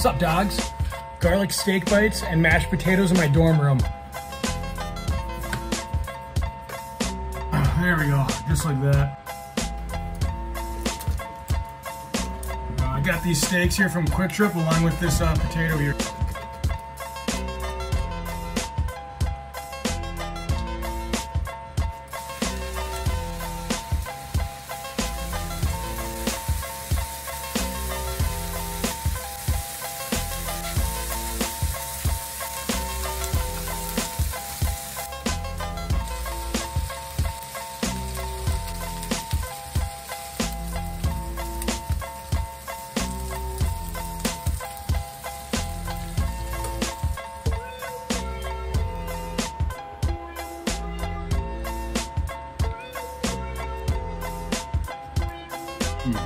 What's up, dogs? Garlic steak bites and mashed potatoes in my dorm room. There we go, just like that. Uh, I got these steaks here from Kwik Trip along with this uh, potato here. Mm.